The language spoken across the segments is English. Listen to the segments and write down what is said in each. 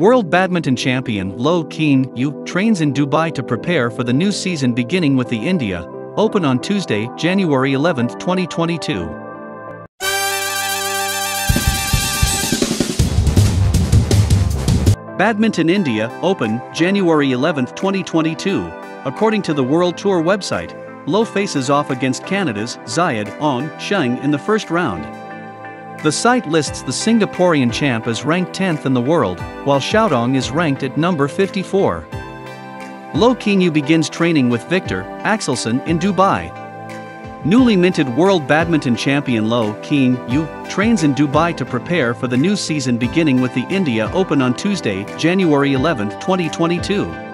World Badminton Champion Loh Kean Yew trains in Dubai to prepare for the new season beginning with the India Open on Tuesday, January 11, 2022. Badminton India Open, January 11, 2022. According to the World Tour website, Loh faces off against Canada's Xiaodong Sheng in the first round. The site lists the Singaporean champ as ranked 10th in the world, while Xiaodong is ranked at number 54. Loh Kean Yew begins training with Viktor Axelsen in Dubai. Newly minted world badminton champion Kean Yew trains in Dubai to prepare for the new season beginning with the India Open on Tuesday, January 11, 2022.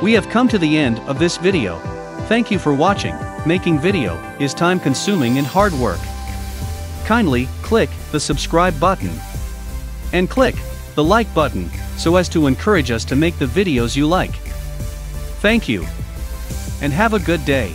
We have come to the end of this video. Thank you for watching. Making video is time consuming and hard work. Kindly click the subscribe button and click the like button so as to encourage us to make the videos you like. Thank you and have a good day.